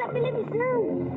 da televisão.